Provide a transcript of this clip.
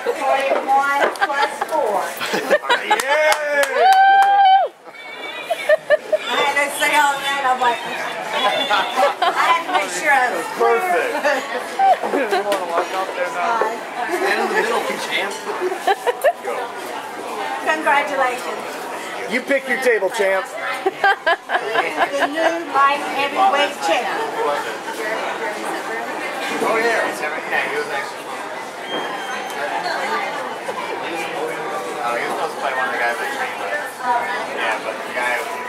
Forty-one plus four. yeah! I had to say all that, I'm like, I had to make sure I was Perfect. you in the middle, champ. Congratulations. You pick your table, champ. the new light heavyweight champ. Oh yeah, yeah, he was next. Play one of the guys I trained with. Yeah, but the guy.